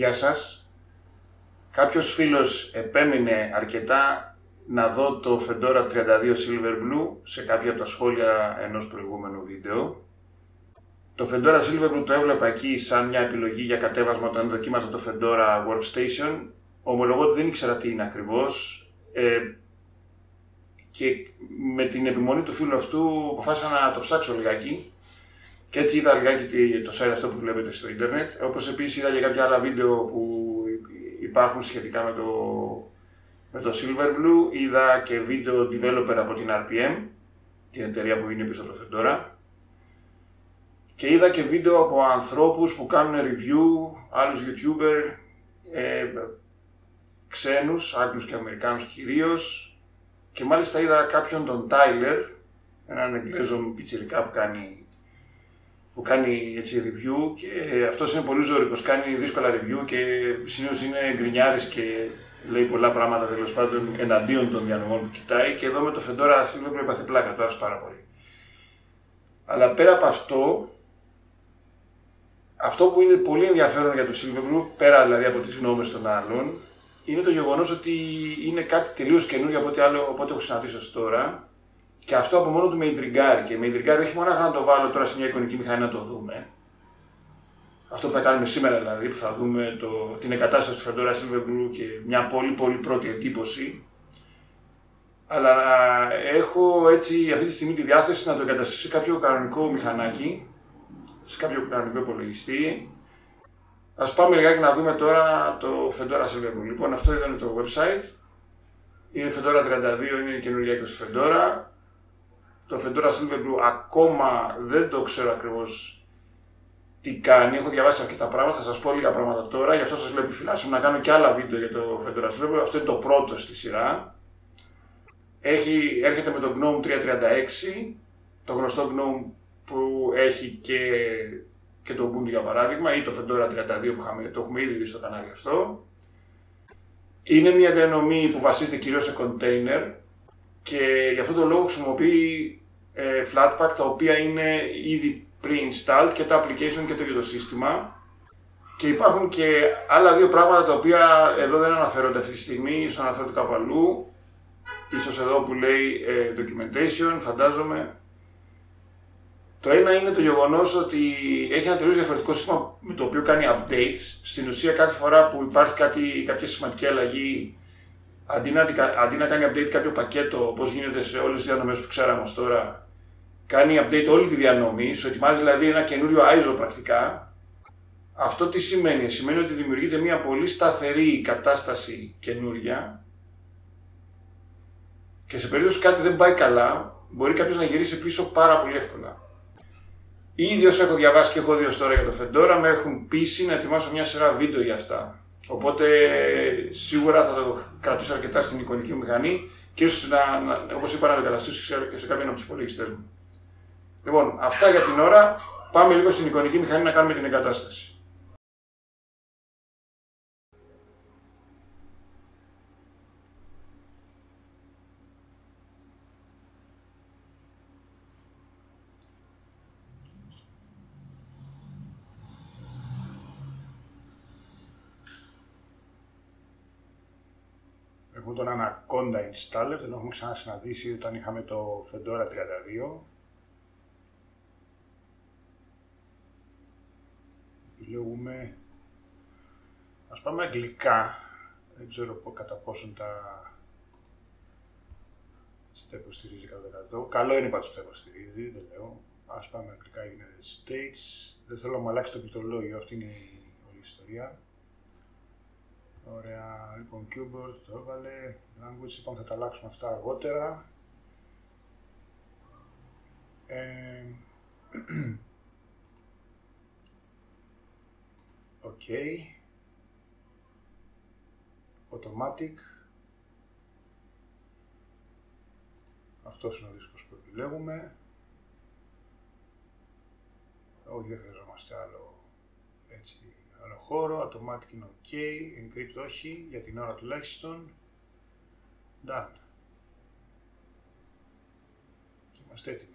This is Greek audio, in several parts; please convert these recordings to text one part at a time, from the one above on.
Γεια σας. Κάποιος φίλος επέμεινε αρκετά να δω το Fedora 32 Silver Blue σε κάποια από τα σχόλια ενός προηγούμενου βίντεο. Το Fedora Silver Blue το έβλεπα εκεί σαν μια επιλογή για κατέβασμα όταν δοκίμαζα το Fedora Workstation. Ομολογώ ότι δεν ήξερα τι είναι ακριβώς. Ε, και με την επιμονή του φίλου αυτού αποφάσισα να το ψάξω λιγάκι και έτσι είδα λιγάκι το site αυτό που βλέπετε στο ίντερνετ. Όπως επίσης είδα και κάποια άλλα βίντεο που υπάρχουν σχετικά με το, με το Silverblue. Είδα και βίντεο developer από την RPM, την εταιρεία που είναι πίσω από το Fedora. Και είδα και βίντεο από ανθρώπους που κάνουν review, άλλους YouTuber, ε, ξένους, Άγγλους και Αμερικάνους κυρίως. Και μάλιστα είδα κάποιον τον Tyler, έναν Εγγλέζο πιτσιρικά που κάνει που κάνει έτσι review και αυτός είναι πολύ ζώρικος. Κάνει δύσκολα review και συνήθως είναι γκρινιάρης και λέει πολλά πράγματα τέλος πάντων εναντίον των διανομών που κοιτάει. Και εδώ με το Fedora Silverblue έπαθε πλάκα, το άρεσε πάρα πολύ. Αλλά πέρα από αυτό, αυτό που είναι πολύ ενδιαφέρον για το Silverblue, πέρα δηλαδή από τις γνώμες των άλλων, είναι το γεγονός ότι είναι κάτι τελείως καινούργιο από ό,τι, άλλο, από ό,τι έχω συναντήσει τώρα και αυτό από μόνο του με ιντριγκάρει. Και με ιντριγκάρει όχι μόνο να το βάλω τώρα σε μια εικονική μηχανή να το δούμε. Αυτό που θα κάνουμε σήμερα δηλαδή, που θα δούμε το, την εγκατάσταση του Fedora Silverblue και μια πολύ πολύ πρώτη εντύπωση. Αλλά έχω έτσι αυτή τη στιγμή τη διάθεση να το εγκαταστήσω σε κάποιο κανονικό μηχανάκι, σε κάποιο κανονικό υπολογιστή. Α πάμε λιγάκι να δούμε τώρα το Fedora Silverblue. Λοιπόν, αυτό εδώ είναι το website. Είναι Fedora 32, είναι η καινούργια έκδοση Fedora το Fedora Silverblue ακόμα δεν το ξέρω ακριβώς τι κάνει. Έχω διαβάσει αρκετά πράγματα, θα σας πω λίγα πράγματα τώρα. Γι' αυτό σας λέω επιφυλάσσομαι να κάνω και άλλα βίντεο για το Fedora Silverblue. Αυτό είναι το πρώτο στη σειρά. Έχει, έρχεται με το GNOME 336, το γνωστό GNOME που έχει και, και το Ubuntu για παράδειγμα ή το Fedora 32 που είχαμε, το έχουμε ήδη δει στο κανάλι αυτό. Είναι μια διανομή που βασίζεται κυρίως σε container και γι' αυτό τον λόγο χρησιμοποιεί ε, Flatpak τα οποία είναι ήδη pre-installed και τα application και το ίδιο το σύστημα. Και υπάρχουν και άλλα δύο πράγματα τα οποία εδώ δεν αναφέρονται αυτή τη στιγμή, ίσως αναφέρονται κάπου αλλού. Ίσως εδώ που λέει ε, documentation, φαντάζομαι. Το ένα είναι το γεγονός ότι έχει ένα τελείως διαφορετικό σύστημα με το οποίο κάνει updates. Στην ουσία, κάθε φορά που υπάρχει κάτι, κάποια σημαντική αλλαγή, αντί να, αντί να κάνει update κάποιο πακέτο, όπω γίνεται σε όλες τις διανομές που ξέραμε ως τώρα, κάνει update όλη τη διανομή, σου ετοιμάζει δηλαδή ένα καινούριο ISO πρακτικά. Αυτό τι σημαίνει, σημαίνει ότι δημιουργείται μια πολύ σταθερή κατάσταση καινούρια και σε περίπτωση που κάτι δεν πάει καλά, μπορεί κάποιος να γυρίσει πίσω πάρα πολύ εύκολα. Ήδη όσο έχω διαβάσει και έχω δει τώρα για το Fedora, με έχουν πείσει να ετοιμάσω μια σειρά βίντεο για αυτά. Οπότε σίγουρα θα το κρατήσω αρκετά στην εικονική μηχανή και ίσως όπως είπα, να το καταστήσω και σε κάποιον από τους υπολογιστές μου. Λοιπόν, αυτά για την ώρα. Πάμε λίγο στην εικονική μηχανή να κάνουμε την εγκατάσταση. Έχουμε τον Anaconda Installer, τον έχουμε ξανασυναντήσει όταν είχαμε το Fedora 32. επιλέγουμε ας πάμε αγγλικά δεν ξέρω κατά πόσον τα τα υποστηρίζει 100%. Καλό είναι πάντως τα υποστηρίζει, δεν λέω. Ας πάμε αγγλικά είναι States. Δεν θέλω να μου αλλάξει το πληκτρολόγιο, αυτή είναι η όλη η ιστορία. Ωραία, λοιπόν, keyboard το έβαλε, language, λοιπόν θα τα αλλάξουμε αυτά αργότερα. Ε, OK. Automatic. Αυτός είναι ο δίσκος που επιλέγουμε. Όχι, δεν χρειαζόμαστε άλλο, έτσι, συγκεκριμένο χώρο, Automatic είναι OK, Encrypt όχι, για την ώρα τουλάχιστον. Done. Και είμαστε έτοιμοι.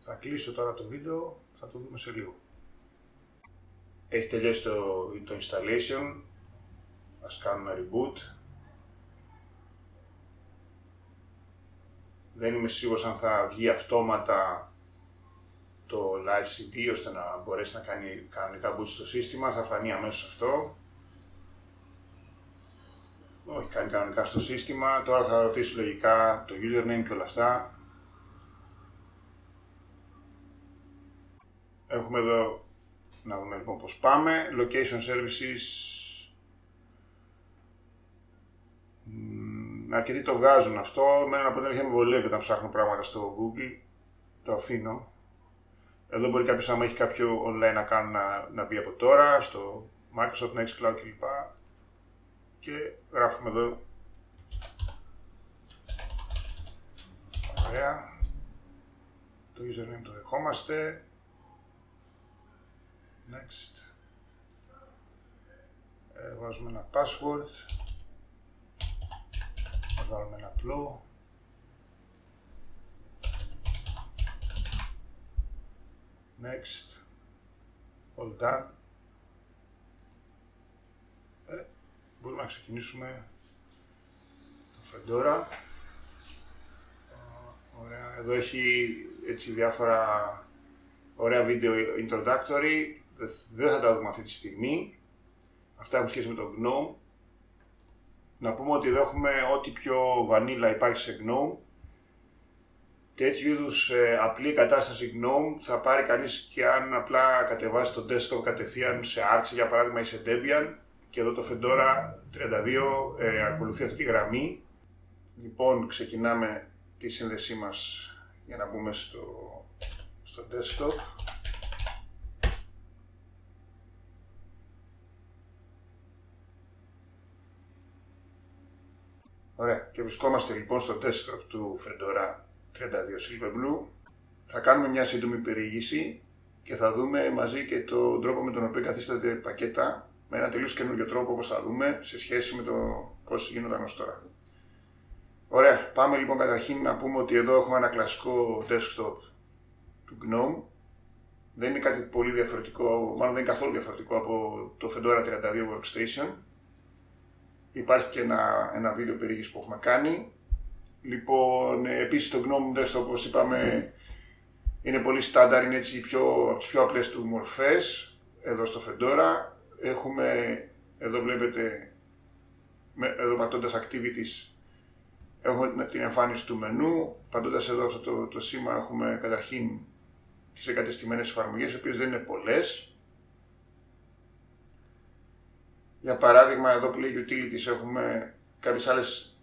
Θα κλείσω τώρα το βίντεο, θα το δούμε σε λίγο. Έχει τελειώσει το, το installation, ας κάνουμε reboot. Δεν είμαι σίγουρος αν θα βγει αυτόματα το Live CD ώστε να μπορέσει να κάνει κανονικά boot στο σύστημα. Θα φανεί αμέσως αυτό. Όχι, κάνει κανονικά στο σύστημα. Τώρα θα ρωτήσει λογικά το username και όλα αυτά. Έχουμε εδώ, να δούμε λοιπόν πώς πάμε. Location Services. Αρκετοί το βγάζουν αυτό. Εμένα από την αλήθεια με βολεύει όταν ψάχνω πράγματα στο Google. Το αφήνω. Εδώ μπορεί κάποιος άμα έχει κάποιο online να κάνει να, να μπει από τώρα, στο Microsoft Nextcloud κλπ. Και γράφουμε εδώ. Ωραία. Το username το δεχόμαστε. Next. Ε, βάζουμε ένα password. Θα βάλουμε ένα απλό. Next. All done. Ε, μπορούμε να ξεκινήσουμε το Fedora. Ωραία. Εδώ έχει έτσι διάφορα ωραία βίντεο introductory δεν θα τα δούμε αυτή τη στιγμή. Αυτά έχουν σχέση με το GNOME. Να πούμε ότι εδώ έχουμε ό,τι πιο βανίλα υπάρχει σε GNOME. Τέτοιου είδους ε, απλή κατάσταση GNOME θα πάρει κανείς και αν απλά κατεβάσει το desktop κατευθείαν σε Arch για παράδειγμα ή σε Debian και εδώ το Fedora 32 ε, ακολουθεί αυτή τη γραμμή. Λοιπόν, ξεκινάμε τη σύνδεσή μας για να μπούμε στο, στο desktop. Ωραία. Και βρισκόμαστε λοιπόν στο desktop του Fedora 32 Silverblue. Θα κάνουμε μια σύντομη περιήγηση και θα δούμε μαζί και τον τρόπο με τον οποίο καθίσταται πακέτα με ένα τελείως καινούριο τρόπο όπως θα δούμε σε σχέση με το πώς γίνονταν ως τώρα. Ωραία, πάμε λοιπόν καταρχήν να πούμε ότι εδώ έχουμε ένα κλασικό desktop του GNOME. Δεν είναι κάτι πολύ διαφορετικό, μάλλον δεν είναι καθόλου διαφορετικό από το Fedora 32 Workstation Υπάρχει και ένα, ένα βίντεο περιήγηση που έχουμε κάνει. Λοιπόν, ε, επίσης το Gnome Desktop, όπως είπαμε, είναι πολύ στάνταρ, είναι έτσι πιο, από τις πιο απλές του μορφές, εδώ στο Fedora. Έχουμε, εδώ βλέπετε, εδώ πατώντας Activities, έχουμε την εμφάνιση του μενού. Πατώντας εδώ αυτό το, το σήμα έχουμε καταρχήν τις εγκατεστημένες εφαρμογές, οι οποίες δεν είναι πολλές. Για παράδειγμα, εδώ που λέει utilities έχουμε κάποιες άλλες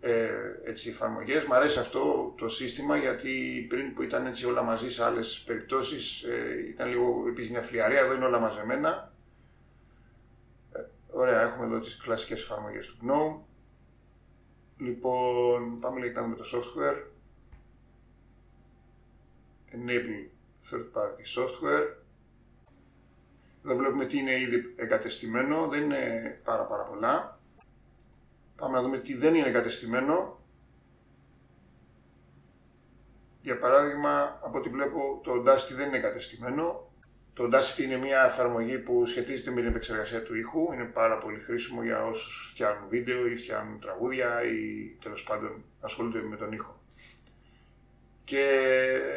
ε, έτσι, εφαρμογές. Μ' αρέσει αυτό το σύστημα γιατί πριν που ήταν έτσι όλα μαζί σε άλλες περιπτώσεις ε, ήταν λίγο, υπήρχε μια φλιαρία, εδώ είναι όλα μαζεμένα. Ε, ωραία, έχουμε εδώ τις κλασικές εφαρμογές του GNOME. Λοιπόν, πάμε λίγο να δούμε το software. Enable third party software. Εδώ βλέπουμε τι είναι ήδη εγκατεστημένο, δεν είναι πάρα πάρα πολλά. Πάμε να δούμε τι δεν είναι εγκατεστημένο. Για παράδειγμα, από ό,τι βλέπω, το Audacity δεν είναι εγκατεστημένο. Το Audacity είναι μια εφαρμογή που σχετίζεται με την επεξεργασία του ήχου. Είναι πάρα πολύ χρήσιμο για όσους φτιάχνουν βίντεο ή φτιάχνουν τραγούδια ή τέλος πάντων ασχολούνται με τον ήχο. Και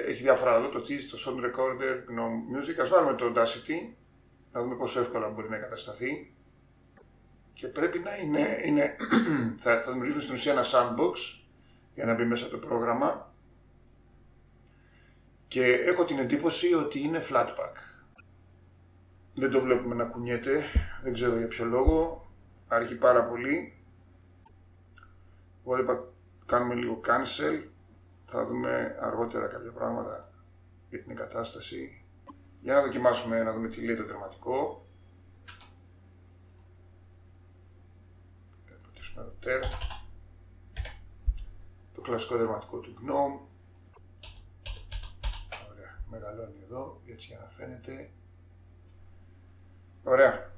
έχει διάφορα εδώ, το Cheese, το Sound Recorder, Gnome Music. Ας βάλουμε το Audacity να δούμε πόσο εύκολα μπορεί να εγκατασταθεί. Και πρέπει να είναι, είναι θα, θα δημιουργήσουμε στην ουσία ένα sandbox για να μπει μέσα το πρόγραμμα. Και έχω την εντύπωση ότι είναι flatpak. Δεν το βλέπουμε να κουνιέται, δεν ξέρω για ποιο λόγο. Άρχει πάρα πολύ. Οπότε κάνουμε λίγο cancel. Θα δούμε αργότερα κάποια πράγματα για την εγκατάσταση. Για να δοκιμάσουμε να δούμε τι λέει το τερματικό. Πατήσουμε το τέρ. Το κλασικό δερματικό του Gnome. Ωραία, μεγαλώνει εδώ, έτσι για να φαίνεται. Ωραία.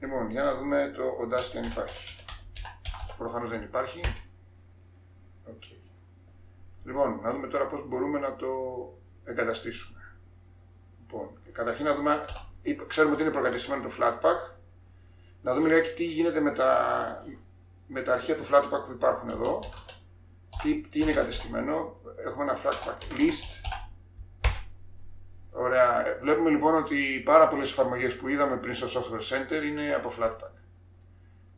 Λοιπόν, για να δούμε το Audacity αν υπάρχει. Προφανώς δεν υπάρχει. Okay. Λοιπόν, να δούμε τώρα πώς μπορούμε να το εγκαταστήσουμε. Λοιπόν, καταρχήν να δούμε, ξέρουμε ότι είναι προκατεστημένο το Flatpak. Να δούμε λίγα τι γίνεται με τα, με τα αρχεία του Flatpak που υπάρχουν εδώ. Τι, τι είναι κατεστημένο. Έχουμε ένα Flatpak list. Ωραία. Βλέπουμε λοιπόν ότι πάρα πολλές εφαρμογές που είδαμε πριν στο Software Center είναι από Flatpak.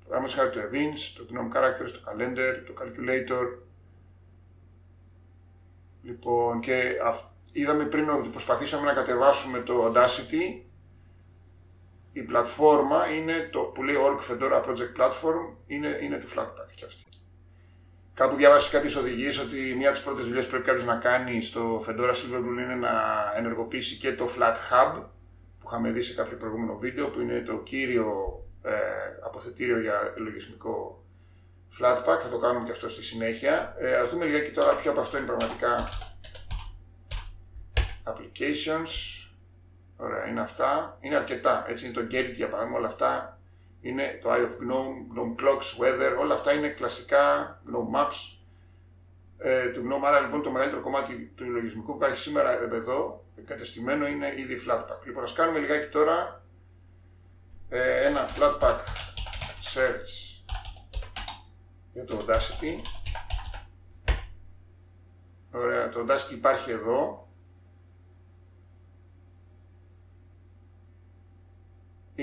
Παραδείγματος χάρη το Events, το Gnome Characters, το Calendar, το Calculator. Λοιπόν, και είδαμε πριν ότι προσπαθήσαμε να κατεβάσουμε το Audacity. Η πλατφόρμα είναι το που λέει Org Fedora Project Platform, είναι, είναι του Flatpak και αυτή. Κάπου διάβασε κάποιες οδηγίες ότι μία από τις πρώτες δουλειές που πρέπει κάποιος να κάνει στο Fedora Silverblue είναι να ενεργοποιήσει και το Flat Hub που είχαμε δει σε κάποιο προηγούμενο βίντεο, που είναι το κύριο ε, αποθετήριο για λογισμικό Flatpak. Θα το κάνουμε και αυτό στη συνέχεια. Ε, ας δούμε λιγάκι τώρα ποιο από αυτό είναι πραγματικά applications. Ωραία, είναι αυτά. Είναι αρκετά. Έτσι είναι το Gerrit για παράδειγμα. Όλα αυτά είναι το Eye of Gnome, Gnome Clocks, Weather. Όλα αυτά είναι κλασικά Gnome Maps ε, του Gnome. Άρα λοιπόν το μεγαλύτερο κομμάτι του λογισμικού που υπάρχει σήμερα εδώ εγκατεστημένο είναι ήδη Flatpak. Λοιπόν, ας κάνουμε λιγάκι τώρα ε, ένα Flatpak search για το Audacity. Ωραία, το Audacity υπάρχει εδώ.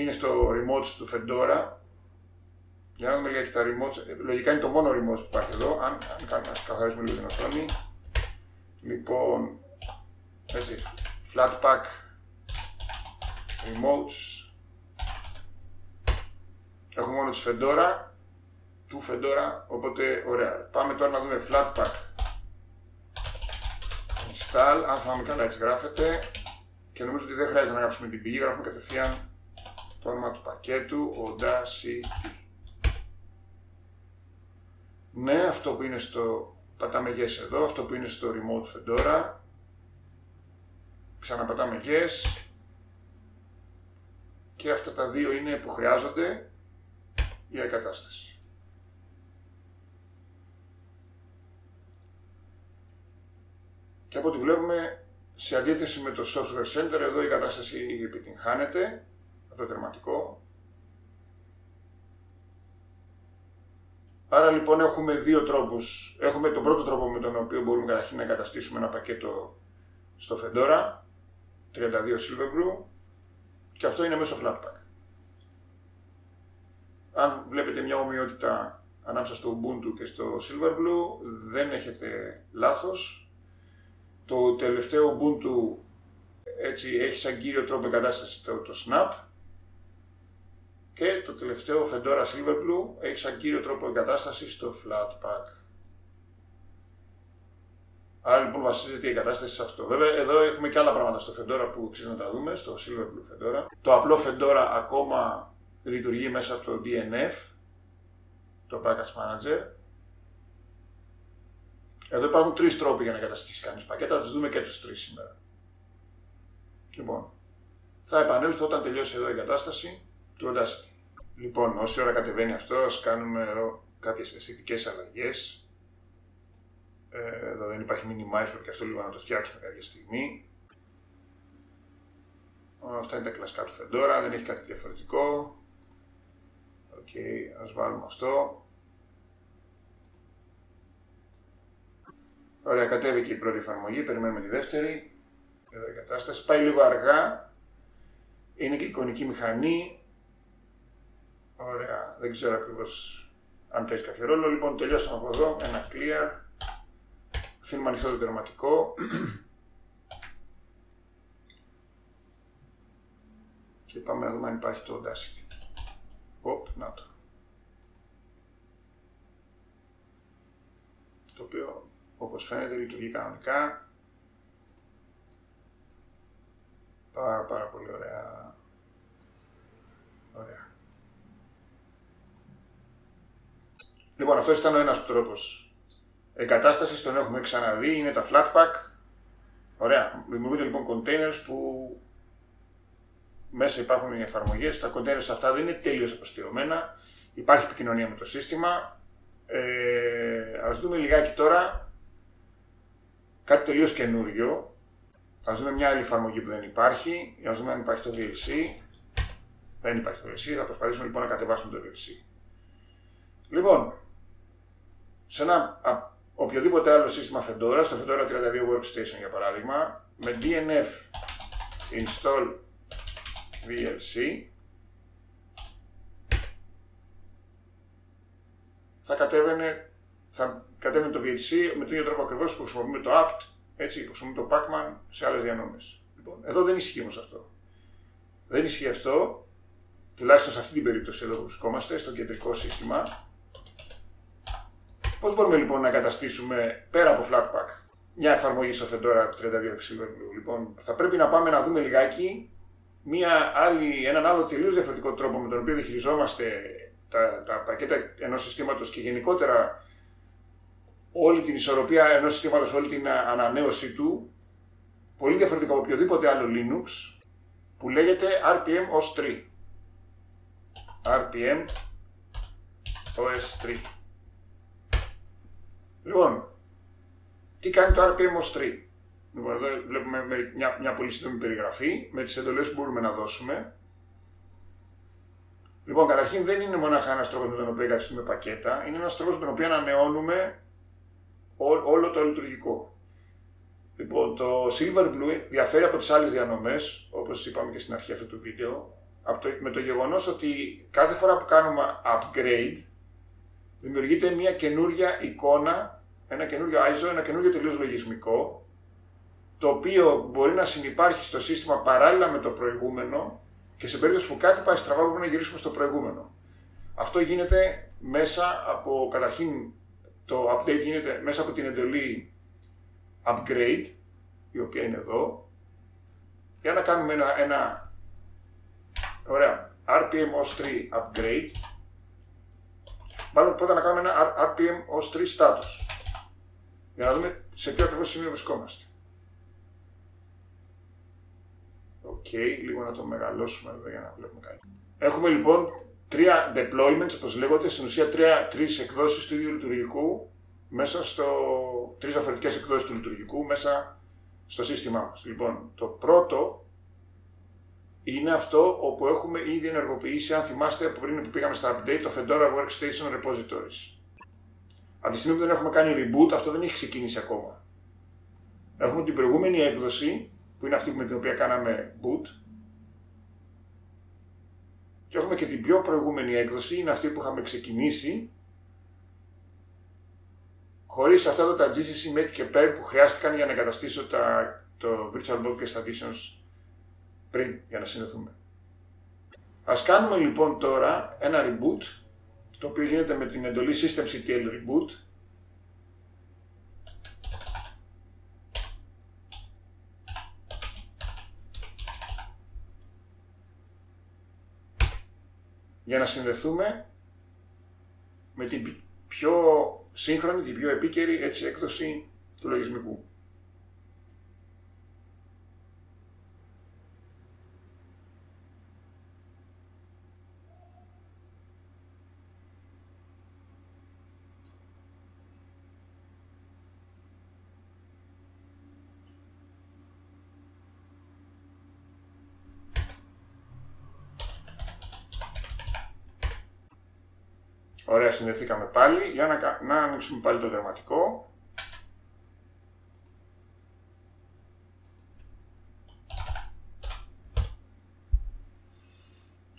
Είναι στο remote του Fedora. Για να δούμε λίγα τα remotes. Λογικά είναι το μόνο remote που υπάρχει εδώ. Αν, αν κάνουμε να καθαρίσουμε λίγο την οθόνη. Λοιπόν, έτσι, Flatpak, remotes. Έχουμε μόνο τη Fedora, του Fedora, οπότε ωραία. Πάμε τώρα να δούμε Flatpak install, αν θυμάμαι καλά έτσι γράφεται. Και νομίζω ότι δεν χρειάζεται να γράψουμε την πηγή, γράφουμε κατευθείαν το όνομα του πακέτου Audacity. Ναι, αυτό που είναι στο, πατάμε yes εδώ, αυτό που είναι στο remote Fedora, ξαναπατάμε yes και αυτά τα δύο είναι που χρειάζονται για εγκατάσταση. Και από ό,τι βλέπουμε, σε αντίθεση με το Software Center, εδώ η κατάσταση επιτυγχάνεται το τερματικό. Άρα λοιπόν έχουμε δύο τρόπους. Έχουμε τον πρώτο τρόπο με τον οποίο μπορούμε καταρχήν να εγκαταστήσουμε ένα πακέτο στο Fedora 32 Silverblue και αυτό είναι μέσω Flatpak. Αν βλέπετε μια ομοιότητα ανάμεσα στο Ubuntu και στο Silverblue δεν έχετε λάθος. Το τελευταίο Ubuntu έτσι έχει σαν κύριο τρόπο εγκατάσταση το, το Snap και το τελευταίο Fedora Silverblue έχει σαν κύριο τρόπο εγκατάστασης στο Flatpak. Άρα λοιπόν βασίζεται η εγκατάσταση σε αυτό. Βέβαια εδώ έχουμε και άλλα πράγματα στο Fedora που αξίζει να τα δούμε, στο Silverblue Fedora. Το απλό Fedora ακόμα λειτουργεί μέσα από το DNF, το Package Manager. Εδώ υπάρχουν τρεις τρόποι για να εγκαταστήσει κανείς πακέτα, θα τους δούμε και τους τρεις σήμερα. Λοιπόν, θα επανέλθω όταν τελειώσει εδώ η εγκατάσταση του Audacity. Λοιπόν, όση ώρα κατεβαίνει αυτό, ας κάνουμε εδώ κάποιες αισθητικές αλλαγές. Ε, εδώ δεν υπάρχει minimizer και αυτό λίγο να το φτιάξουμε κάποια στιγμή. Αυτά είναι τα κλασικά του Fedora, δεν έχει κάτι διαφορετικό. OK, okay, ας βάλουμε αυτό. Ωραία, κατέβηκε η πρώτη εφαρμογή, περιμένουμε τη δεύτερη. Εδώ η κατάσταση. Πάει λίγο αργά. Είναι και εικονική μηχανή. Ωραία, δεν ξέρω ακριβώς αν παίζει κάποιο ρόλο. Λοιπόν, τελειώσαμε από εδώ. Ένα clear. Αφήνουμε ανοιχτό το τερματικό. και πάμε να δούμε αν υπάρχει το Audacity. Οπ, να το. Το οποίο, όπως φαίνεται, λειτουργεί κανονικά. Πάρα πάρα πολύ ωραία. Ωραία. Λοιπόν, αυτός ήταν ο ένας τρόπος εγκατάσταση, τον έχουμε ξαναδεί, είναι τα Flatpak. Ωραία. Δημιουργούνται λοιπόν containers που μέσα υπάρχουν οι εφαρμογές. Τα containers αυτά δεν είναι τελείως αποστηρωμένα. Υπάρχει επικοινωνία με το σύστημα. Ε, ας δούμε λιγάκι τώρα κάτι τελείως καινούριο. Α δούμε μια άλλη εφαρμογή που δεν υπάρχει, για να δούμε αν υπάρχει το VLC. Δεν υπάρχει το VLC, θα προσπαθήσουμε λοιπόν να κατεβάσουμε το VLC. Λοιπόν, σε ένα οποιοδήποτε άλλο σύστημα Fedora, στο Fedora 32 Workstation για παράδειγμα, με DNF install VLC, θα κατέβαινε, θα κατέβαινε το VLC με τον ίδιο τρόπο ακριβώς που χρησιμοποιούμε το apt, έτσι, που χρησιμοποιούμε το Pacman σε άλλες διανόμε. Λοιπόν, εδώ δεν ισχύει όμως αυτό. Δεν ισχύει αυτό, τουλάχιστον σε αυτή την περίπτωση εδώ που βρισκόμαστε, στο κεντρικό σύστημα. Πώς μπορούμε λοιπόν να καταστήσουμε πέρα από Flatpak μια εφαρμογή στο Fedora 32 Silverblue. Λοιπόν, θα πρέπει να πάμε να δούμε λιγάκι μια άλλη, έναν άλλο τελείως διαφορετικό τρόπο με τον οποίο διαχειριζόμαστε τα, τα πακέτα ενός συστήματος και γενικότερα όλη την ισορροπία ενός συστήματος, όλη την ανανέωσή του, πολύ διαφορετικό από οποιοδήποτε άλλο Linux, που λέγεται RPM OS 3. RPM OS 3. Λοιπόν, τι κάνει το RPM OS 3. Λοιπόν, εδώ βλέπουμε μια, μια πολύ σύντομη περιγραφή με τις εντολές που μπορούμε να δώσουμε. Λοιπόν, καταρχήν δεν είναι μονάχα ένας τρόπος με τον οποίο εγκαθιστούμε πακέτα, είναι ένας τρόπος με τον οποίο ανανεώνουμε ό, όλο το λειτουργικό. Λοιπόν, το Silverblue διαφέρει από τις άλλες διανομές, όπως είπαμε και στην αρχή αυτού του βίντεο, από το, με το γεγονός ότι κάθε φορά που κάνουμε upgrade, δημιουργείται μια καινούρια εικόνα, ένα καινούριο ISO, ένα καινούριο τελείως λογισμικό, το οποίο μπορεί να συνεπάρχει στο σύστημα παράλληλα με το προηγούμενο και σε περίπτωση που κάτι πάει στραβά μπορούμε να γυρίσουμε στο προηγούμενο. Αυτό γίνεται μέσα από, καταρχήν, το update γίνεται μέσα από την εντολή upgrade, η οποία είναι εδώ, για να κάνουμε ένα, ένα ωραία, RPM OS 3 upgrade, Πάμε πρώτα να κάνουμε ένα RPM OS 3 status, για να δούμε σε ποιο ακριβώς σημείο βρισκόμαστε. OK, okay, λίγο να το μεγαλώσουμε εδώ για να βλέπουμε κάτι. Έχουμε λοιπόν τρία deployments, όπως λέγονται, στην ουσία τρία, τρεις εκδόσεις του ίδιου λειτουργικού μέσα στο... τρεις διαφορετικές εκδόσεις του λειτουργικού μέσα στο σύστημά μας. Λοιπόν, το πρώτο είναι αυτό όπου έχουμε ήδη ενεργοποιήσει, αν θυμάστε από πριν που πήγαμε στα update, το Fedora Workstation Repositories. Από τη στιγμή που δεν έχουμε κάνει reboot, αυτό δεν έχει ξεκινήσει ακόμα. Έχουμε την προηγούμενη έκδοση που είναι αυτή με την οποία κάναμε boot. Και έχουμε και την πιο προηγούμενη έκδοση, είναι αυτή που είχαμε ξεκινήσει, χωρίς αυτά εδώ τα GCC Make και Pair που χρειάστηκαν για να εγκαταστήσω τα, το Virtual Broadcast Additions πριν, για να συνδεθούμε. Ας κάνουμε λοιπόν τώρα ένα reboot, το οποίο γίνεται με την εντολή systemctl reboot, για να συνδεθούμε με την πιο σύγχρονη, την πιο επίκαιρη έτσι, έκδοση του λογισμικού. Ωραία, συνδεθήκαμε πάλι για να, να ανοίξουμε πάλι το δερματικό.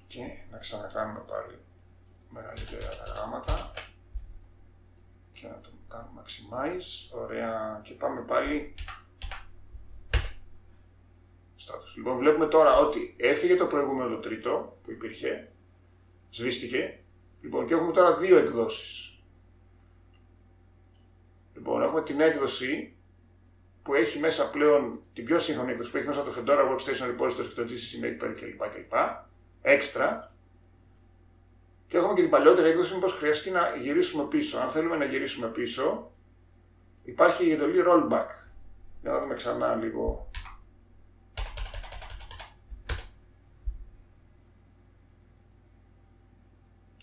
Και να ξανακάνουμε πάλι μεγαλύτερα τα γράμματα και να το κάνουμε maximize. Ωραία, και πάμε πάλι status. Λοιπόν, βλέπουμε τώρα ότι έφυγε το προηγούμενο το τρίτο που υπήρχε, σβήστηκε Λοιπόν, και έχουμε τώρα δύο εκδόσεις. Λοιπόν, έχουμε την έκδοση που έχει μέσα πλέον την πιο σύγχρονη έκδοση που έχει μέσα το Fedora Workstation Repository και το GCC Makeper κλπ. κλπ. Έξτρα. Και έχουμε και την παλαιότερη έκδοση μήπως χρειαστεί να γυρίσουμε πίσω. Αν θέλουμε να γυρίσουμε πίσω, υπάρχει η εντολή rollback. Για να δούμε ξανά λίγο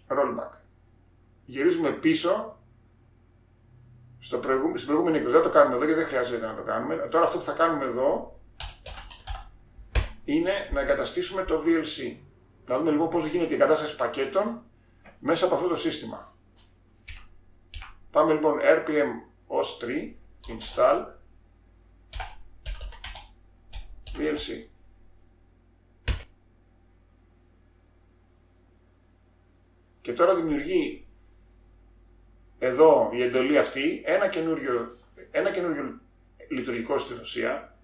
rollback. Γυρίζουμε πίσω Στο προηγούμενο, στην προηγούμενη έκδοση δεν το κάνουμε εδώ γιατί δεν χρειάζεται να το κάνουμε. Τώρα αυτό που θα κάνουμε εδώ είναι να εγκαταστήσουμε το VLC. Να δούμε λοιπόν πώς γίνεται η εγκατάσταση πακέτων μέσα από αυτό το σύστημα. Πάμε λοιπόν RPM OS 3, install, VLC. Και τώρα δημιουργεί εδώ η εντολή αυτή ένα καινούριο, ένα καινούριο λειτουργικό στην ουσία,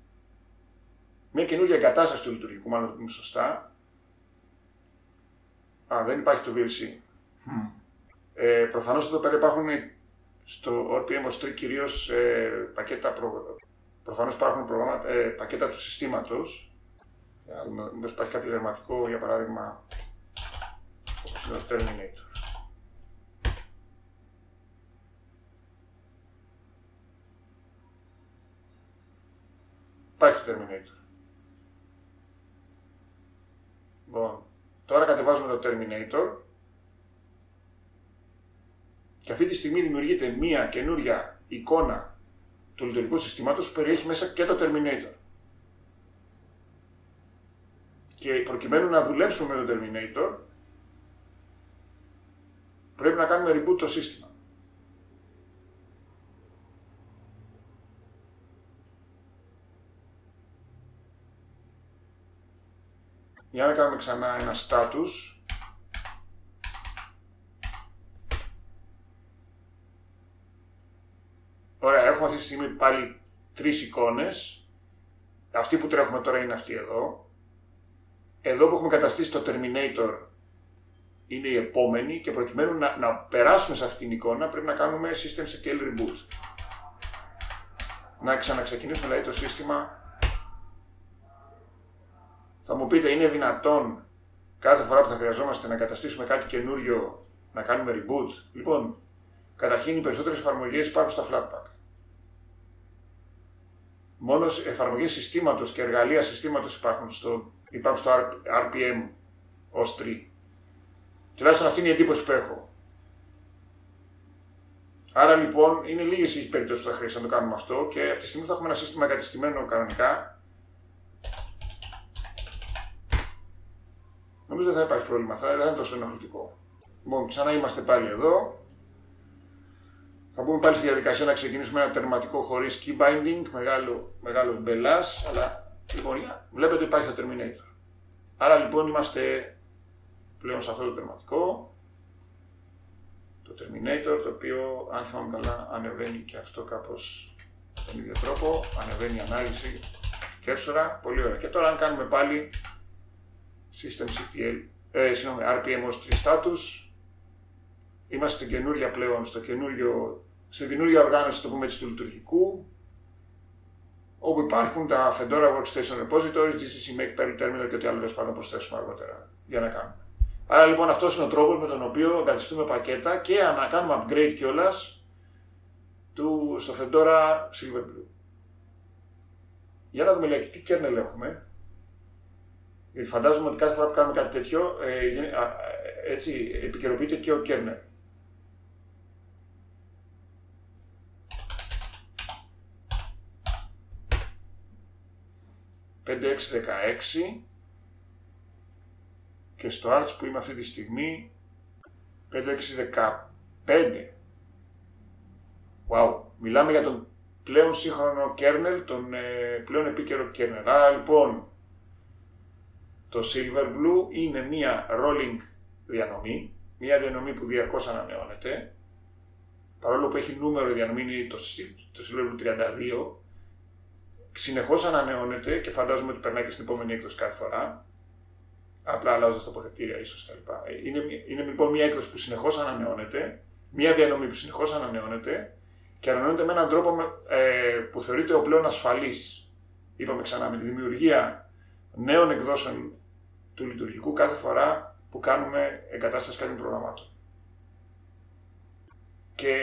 μια καινούργια εγκατάσταση του λειτουργικού, μάλλον το πούμε σωστά. Α, δεν υπάρχει το VLC. Mm. Ε, προφανώς εδώ πέρα υπάρχουν στο RPM OS 3 κυρίως ε, πακέτα, προ... προφανώς υπάρχουν προγράμματα, ε, πακέτα του συστήματος. Για να δούμε, μήπως υπάρχει κάποιο δερματικό, για παράδειγμα, όπως είναι το Terminator. Υπάρχει το Terminator. Λοιπόν, τώρα κατεβάζουμε το Terminator και αυτή τη στιγμή δημιουργείται μία καινούρια εικόνα του λειτουργικού συστήματος που περιέχει μέσα και το Terminator. Και προκειμένου να δουλέψουμε με το Terminator, πρέπει να κάνουμε reboot το σύστημα. Για να κάνουμε ξανά ένα status. Ωραία, έχουμε αυτή τη στιγμή πάλι τρεις εικόνες. Αυτή που τρέχουμε τώρα είναι αυτή εδώ. Εδώ που έχουμε καταστήσει το Terminator είναι η επόμενη και προκειμένου να, να περάσουμε σε αυτήν την εικόνα πρέπει να κάνουμε System CTL Reboot. Να ξαναξεκινήσουμε δηλαδή το σύστημα θα μου πείτε, είναι δυνατόν κάθε φορά που θα χρειαζόμαστε να καταστήσουμε κάτι καινούριο να κάνουμε reboot. Λοιπόν, καταρχήν οι περισσότερες εφαρμογές υπάρχουν στα Flatpak. Μόνος εφαρμογές συστήματος και εργαλεία συστήματος υπάρχουν στο, υπάρχουν στο RPM ως 3. Τουλάχιστον αυτή είναι η εντύπωση που έχω. Άρα λοιπόν είναι λίγες οι περιπτώσεις που θα χρειαστεί να το κάνουμε αυτό και από τη στιγμή που θα έχουμε ένα σύστημα εγκατεστημένο κανονικά, Νομίζω δεν θα υπάρχει πρόβλημα, θα, δεν θα είναι τόσο ενοχλητικό. Λοιπόν, ξανά είμαστε πάλι εδώ. Θα μπούμε πάλι στη διαδικασία να ξεκινήσουμε ένα τερματικό χωρίς key binding, μεγάλο, μεγάλος μπελάς, αλλά λοιπόν, βλέπετε ότι υπάρχει το Terminator. Άρα λοιπόν είμαστε πλέον σε αυτό το τερματικό, το Terminator, το οποίο αν θυμάμαι καλά ανεβαίνει και αυτό κάπως τον ίδιο τρόπο, ανεβαίνει η ανάλυση κέρσορα, πολύ ωραία. Και τώρα αν κάνουμε πάλι System CTL, ε, συγγνώμη, RPM ως 3 status. Είμαστε καινούρια πλέον στο καινούριο, σε καινούρια οργάνωση το πούμε έτσι, του λειτουργικού, όπου υπάρχουν τα Fedora Workstation Repositories, GCC Make Perl Terminal και ό,τι άλλο δεν να προσθέσουμε αργότερα για να κάνουμε. Άρα λοιπόν αυτός είναι ο τρόπος με τον οποίο εγκαθιστούμε πακέτα και να κάνουμε upgrade κιόλας στο Fedora Silverblue. Για να δούμε λέει, τι kernel έχουμε. Γιατί φαντάζομαι ότι κάθε φορά που κάνουμε κάτι τέτοιο, ε, έτσι επικαιροποιείται και ο kernel. «5616» και στο Arch που είμαι αυτή τη στιγμή 5615. Wow, μιλάμε για τον πλέον σύγχρονο kernel, τον ε, πλέον επίκαιρο kernel. Άρα λοιπόν το Silver Blue είναι μία rolling διανομή, μία διανομή που διαρκώς ανανεώνεται, παρόλο που έχει νούμερο διανομή είναι το, το Silver Blue 32, συνεχώς ανανεώνεται και φαντάζομαι ότι περνάει και στην επόμενη έκδοση κάθε φορά, απλά αλλάζοντας τοποθετήρια ίσως τα ε, Είναι, είναι λοιπόν μια έκδοση που συνεχώς ανανεώνεται, μια διανομή που συνεχώς ανανεώνεται και ανανεώνεται με έναν τρόπο ε, που θεωρείται ο πλέον ασφαλής. Είπαμε ξανά, με τη δημιουργία νέων εκδόσεων του λειτουργικού κάθε φορά που κάνουμε εγκατάσταση κάποιων προγραμμάτων. Και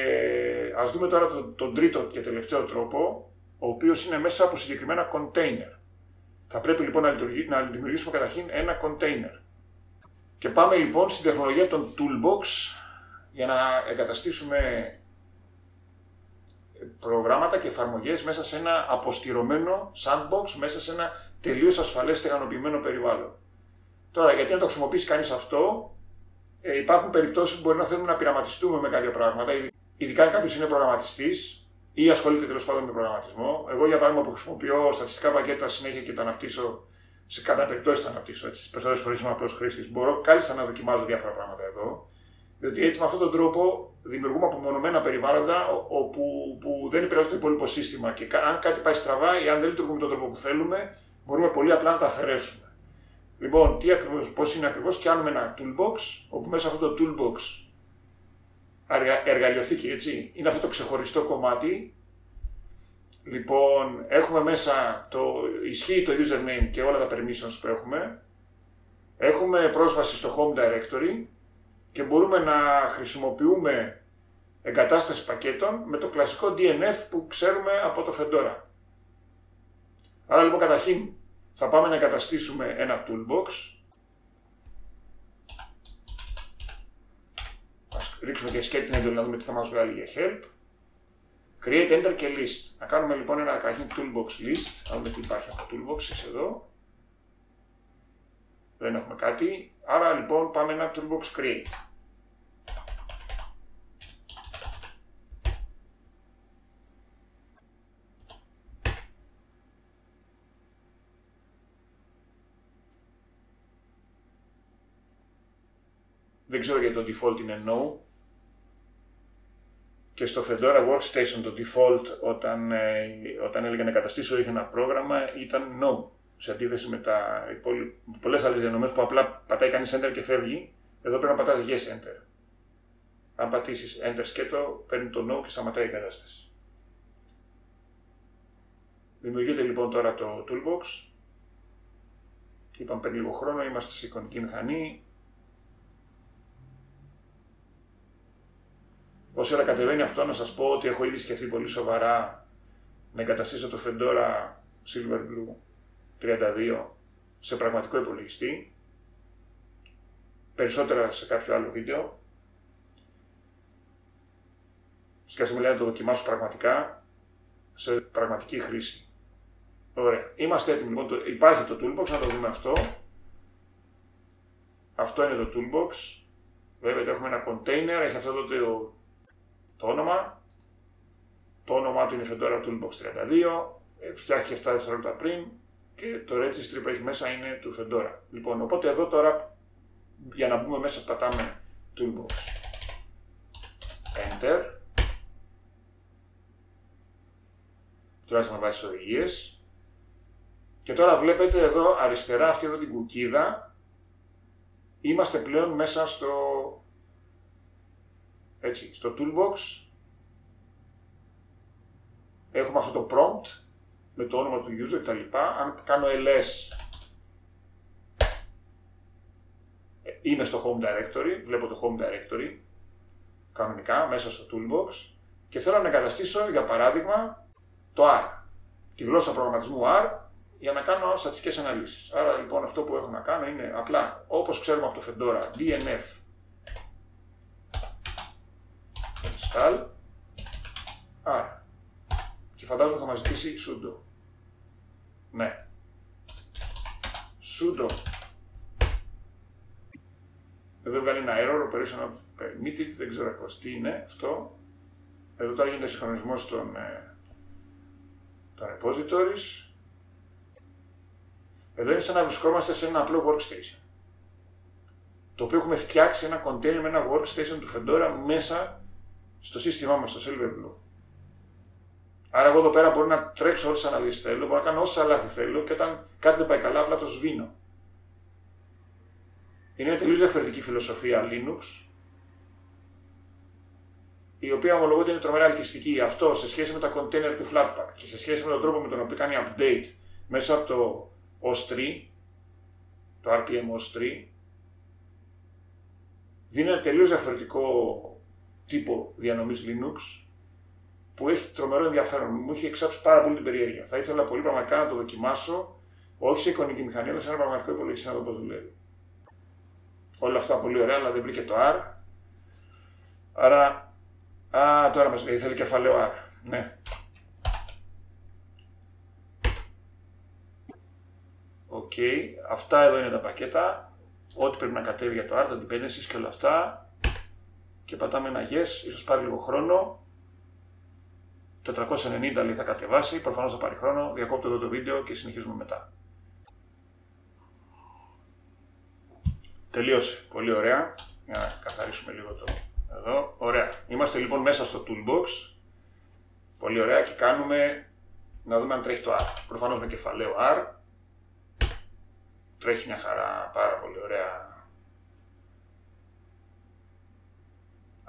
ας δούμε τώρα τον, τον τρίτο και τελευταίο τρόπο, ο οποίος είναι μέσα από συγκεκριμένα container. Θα πρέπει λοιπόν να, να δημιουργήσουμε καταρχήν ένα container. Και πάμε λοιπόν στην τεχνολογία των toolbox για να εγκαταστήσουμε προγράμματα και εφαρμογές μέσα σε ένα αποστηρωμένο sandbox, μέσα σε ένα τελείως ασφαλές στεγανοποιημένο περιβάλλον. Τώρα, γιατί να το χρησιμοποιήσει κανείς αυτό, ε, υπάρχουν περιπτώσεις που μπορεί να θέλουμε να πειραματιστούμε με κάποια πράγματα, ειδικά αν κάποιος είναι προγραμματιστής ή ασχολείται τέλος πάντων με προγραμματισμό. Εγώ, για παράδειγμα, που χρησιμοποιώ στατιστικά πακέτα συνέχεια και τα αναπτύσσω σε κατά περιπτώσεις τα αναπτύσσω. Έτσι, τις περισσότερες φορές είμαι απλός χρήστης. Μπορώ κάλλιστα να δοκιμάζω διάφορα πράγματα εδώ. Διότι έτσι με αυτόν τον τρόπο δημιουργούμε απομονωμένα περιβάλλοντα όπου που δεν επηρεάζουν το υπόλοιπο σύστημα. Και αν κάτι πάει στραβά ή αν δεν λειτουργούμε με τον τρόπο που θέλουμε, μπορούμε πολύ απλά να τα αφαιρέσουμε. Λοιπόν, τι ακριβώς, πώς είναι ακριβώς, κάνουμε ένα toolbox, όπου μέσα αυτό το toolbox εργαλειοθήκη, έτσι, είναι αυτό το ξεχωριστό κομμάτι. Λοιπόν, έχουμε μέσα το ισχύει το username και όλα τα permissions που έχουμε. Έχουμε πρόσβαση στο home directory και μπορούμε να χρησιμοποιούμε εγκατάσταση πακέτων με το κλασικό DNF που ξέρουμε από το Fedora. Άρα λοιπόν καταρχήν θα πάμε να εγκαταστήσουμε ένα toolbox. Ας ρίξουμε και σκέτη την έντολη να δούμε τι θα μας βγάλει για help. Create, enter και list. Να κάνουμε λοιπόν ένα καταρχήν toolbox list. Να δούμε τι υπάρχει από toolboxes εδώ. Δεν έχουμε κάτι. Άρα λοιπόν πάμε ένα toolbox create. Δεν ξέρω γιατί το default είναι no. Και στο Fedora Workstation το default όταν, ε, όταν έλεγε να καταστήσω είχε ένα πρόγραμμα ήταν no. Σε αντίθεση με τα πολλές άλλες διανομές που απλά πατάει κανείς enter και φεύγει, εδώ πρέπει να πατάς yes enter. Αν πατήσεις enter σκέτο, παίρνει το no και σταματάει η κατάσταση. Δημιουργείται λοιπόν τώρα το toolbox. Είπαμε πριν λίγο χρόνο, είμαστε σε εικονική μηχανή. Όσο ώρα κατεβαίνει αυτό, να σας πω ότι έχω ήδη σκεφτεί πολύ σοβαρά να εγκαταστήσω το Fedora Silverblue 32 σε πραγματικό υπολογιστή. Περισσότερα σε κάποιο άλλο βίντεο. Σκέφτομαι λέει να το δοκιμάσω πραγματικά σε πραγματική χρήση. Ωραία. Είμαστε έτοιμοι. Λοιπόν, υπάρχει το toolbox, να το δούμε αυτό. Αυτό είναι το toolbox. Βέβαια, έχουμε ένα container, έχει αυτό εδώ το το όνομα. Το όνομά του είναι Fedora Toolbox 32, ε, φτιάχτηκε 7 δευτερόλεπτα πριν και το registry που έχει μέσα είναι του Fedora. Λοιπόν, οπότε εδώ τώρα για να μπούμε μέσα πατάμε Toolbox. Enter. Τουλάχιστον να βάζει οδηγίες. Και τώρα βλέπετε εδώ αριστερά αυτή εδώ την κουκίδα. Είμαστε πλέον μέσα στο έτσι, στο toolbox έχουμε αυτό το prompt με το όνομα του user κτλ. Αν κάνω ls είμαι στο home directory, βλέπω το home directory κανονικά μέσα στο toolbox και θέλω να εγκαταστήσω για παράδειγμα το R, τη γλώσσα προγραμματισμού R για να κάνω στατιστικές αναλύσεις. Άρα λοιπόν αυτό που έχω να κάνω είναι απλά όπως ξέρουμε από το Fedora DNF install άρα. Και φαντάζομαι θα μας ζητήσει sudo ναι. Sudo εδώ βγάλει ένα error operation of permitted δεν ξέρω ακριβώς τι είναι αυτό. Εδώ τώρα γίνεται συγχρονισμός των, ε, των repositories. Εδώ είναι σαν να βρισκόμαστε σε ένα απλό workstation. Το οποίο έχουμε φτιάξει ένα container με ένα workstation του Fedora μέσα στο σύστημά μας, στο Silverblue. Άρα, εγώ εδώ πέρα μπορώ να τρέξω όλε τι αναλύσεις θέλω, μπορώ να κάνω όσα λάθη θέλω και όταν κάτι δεν πάει καλά, απλά το σβήνω. Είναι μια τελείως διαφορετική φιλοσοφία Linux, η οποία ομολογώ ότι είναι τρομερά ελκυστική. Αυτό σε σχέση με τα container του Flatpak και σε σχέση με τον τρόπο με τον οποίο κάνει update μέσα από το OS 3, το RPM OS 3, δίνει ένα τελείως διαφορετικό τύπο διανομής Linux που έχει τρομερό ενδιαφέρον. Μου έχει εξάψει πάρα πολύ την περιέργεια. Θα ήθελα πολύ πραγματικά να το δοκιμάσω, όχι σε εικονική μηχανή, αλλά σε ένα πραγματικό υπολογιστή να δω πώς δουλεύει. Όλα αυτά πολύ ωραία, αλλά δεν βρήκε το R. Άρα. Τώρα μας, λέει, θέλει κεφαλαίο R. Ναι. Οκ. Αυτά εδώ είναι τα πακέτα. Ό,τι πρέπει να κατέβει για το R, τα dependencies και όλα αυτά. Και πατάμε ένα yes, ίσως πάρει λίγο χρόνο. 490 λέει θα κατεβάσει, προφανώς θα πάρει χρόνο. Διακόπτω εδώ το βίντεο και συνεχίζουμε μετά. Τελείωσε. Πολύ ωραία. Για να καθαρίσουμε λίγο το εδώ. Ωραία. Είμαστε λοιπόν μέσα στο toolbox. Πολύ ωραία και κάνουμε να δούμε αν τρέχει το R. Προφανώς με κεφαλαίο R. Τρέχει μια χαρά, πάρα πολύ ωραία.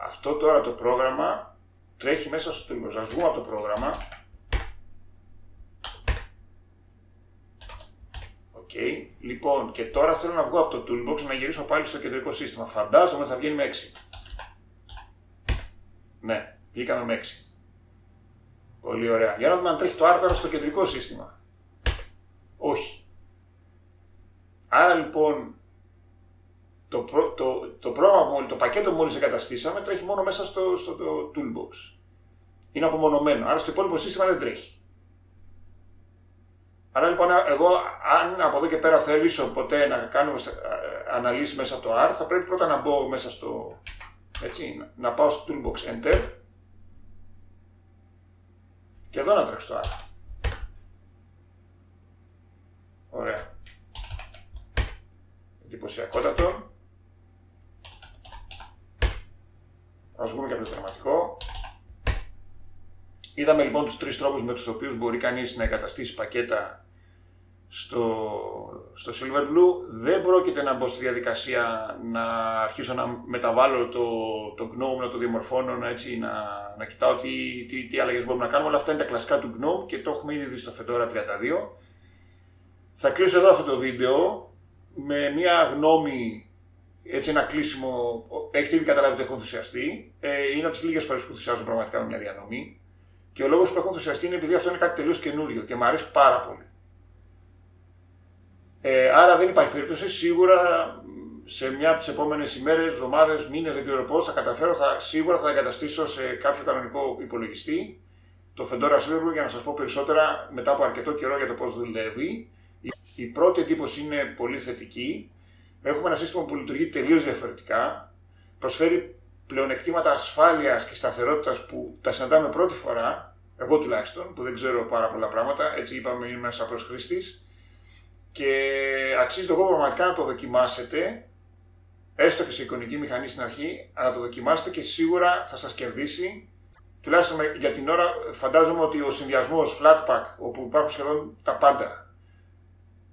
Αυτό τώρα το πρόγραμμα τρέχει μέσα στο toolbox. Ας βγούμε από το πρόγραμμα. Okay. Λοιπόν, και τώρα θέλω να βγω από το toolbox να γυρίσω πάλι στο κεντρικό σύστημα. Φαντάζομαι θα βγαίνει με 6. Ναι, βγήκαμε με 6. Πολύ ωραία. Για να δούμε αν τρέχει το άρθρο στο κεντρικό σύστημα. Όχι. Άρα λοιπόν το, το, το πρόγραμμα, το πακέτο που μόλις εγκαταστήσαμε τρέχει μόνο μέσα στο, στο το toolbox. Είναι απομονωμένο. Άρα στο υπόλοιπο σύστημα δεν τρέχει. Άρα λοιπόν, εγώ αν από εδώ και πέρα θέλησω ποτέ να κάνω ε, αναλύσεις μέσα από το R, θα πρέπει πρώτα να μπω μέσα στο. Έτσι, να πάω στο Toolbox Enter και εδώ να τρέξω το R. Ωραία. Εντυπωσιακότατο. Ας βγούμε και από το τερματικό. Είδαμε λοιπόν τους τρεις τρόπους με τους οποίους μπορεί κανείς να εγκαταστήσει πακέτα στο, στο Silverblue. Δεν πρόκειται να μπω στη διαδικασία να αρχίσω να μεταβάλω το, το GNOME, να το διαμορφώνω, να, έτσι, να, να κοιτάω τι, τι, τι αλλαγές μπορούμε να κάνουμε. Όλα αυτά είναι τα κλασικά του GNOME και το έχουμε ήδη δει στο Fedora 32. Θα κλείσω εδώ αυτό το βίντεο με μια γνώμη, έτσι ένα κλείσιμο, έχετε ήδη καταλάβει ότι έχω ενθουσιαστεί. Ε, είναι από τις λίγες φορές που ενθουσιάζω πραγματικά με μια διανομή. Και ο λόγος που έχω ενθουσιαστεί είναι επειδή αυτό είναι κάτι τελείως καινούριο και μου αρέσει πάρα πολύ. Ε, άρα δεν υπάρχει περίπτωση. Σίγουρα σε μια από τις επόμενες ημέρες, εβδομάδες, μήνες, δεν ξέρω πώς θα καταφέρω, θα, σίγουρα θα εγκαταστήσω σε κάποιο κανονικό υπολογιστή το Fedora Silverblue για να σας πω περισσότερα μετά από αρκετό καιρό για το πώς δουλεύει. Η πρώτη εντύπωση είναι πολύ θετική. Έχουμε ένα σύστημα που λειτουργεί τελείως διαφορετικά. Προσφέρει πλεονεκτήματα ασφάλειας και σταθερότητας που τα συναντάμε πρώτη φορά, εγώ τουλάχιστον, που δεν ξέρω πάρα πολλά πράγματα, έτσι είπαμε είμαι ένας απλός χρήστης. Και αξίζει το εγώ πραγματικά να το δοκιμάσετε, έστω και σε εικονική μηχανή στην αρχή, να το δοκιμάσετε και σίγουρα θα σας κερδίσει. Τουλάχιστον για την ώρα φαντάζομαι ότι ο συνδυασμός Flatpak, όπου υπάρχουν σχεδόν τα πάντα,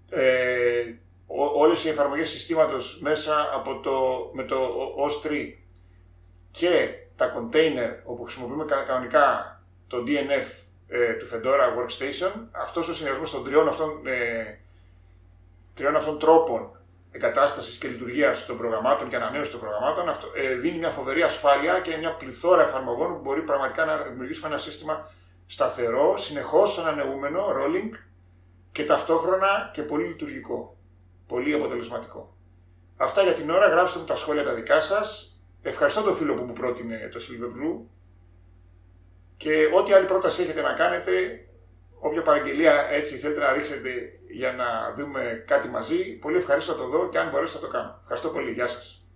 ε, όλες οι εφαρμογές συστήματος μέσα από το, με το OS 3 και τα container όπου χρησιμοποιούμε κανονικά το DNF ε, του Fedora Workstation, αυτός ο συνδυασμός των τριών αυτών, ε, τριών αυτών τρόπων εγκατάστασης και λειτουργίας των προγραμμάτων και ανανέωσης των προγραμμάτων αυτό, ε, δίνει μια φοβερή ασφάλεια και μια πληθώρα εφαρμογών που μπορεί πραγματικά να δημιουργήσουμε ένα σύστημα σταθερό, συνεχώς ανανεούμενο, rolling και ταυτόχρονα και πολύ λειτουργικό. Πολύ αποτελεσματικό. Αυτά για την ώρα. Γράψτε μου τα σχόλια τα δικά σας. Ευχαριστώ τον φίλο που μου πρότεινε το Silver Blue. Και ό,τι άλλη πρόταση έχετε να κάνετε, όποια παραγγελία έτσι θέλετε να ρίξετε για να δούμε κάτι μαζί, πολύ ευχαριστώ να το δω και αν μπορέσετε θα το κάνω. Ευχαριστώ πολύ. Γεια σας.